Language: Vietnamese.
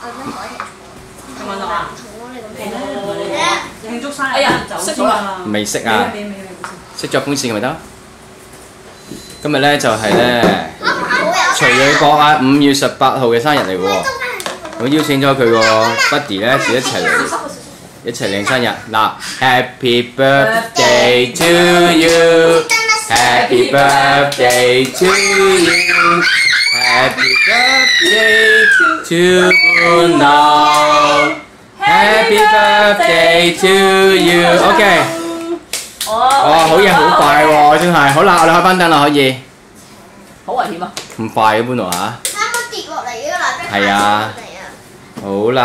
我想改条有冇啊？庆祝生日哎呀走识咗啦先啦，未识啊未未未未识咗风扇咪得？今日咧就系咧徐蕊国啊五月十八号嘅生日嚟喎，我邀请咗佢个 buddy 咧，就一齐嚟一齐领生日。嗱，Happy birthday to you，Happy birthday to you，Happy birthday to Bruno. Happy birthday to you. Ok. Ồ, hữu danh hữu phải rồi, Xuân Hài. Hữu là hồi là bánh tên là hồi gì? Hữu là gì mà? Không phải Bruno hả? Thầy à. Hữu là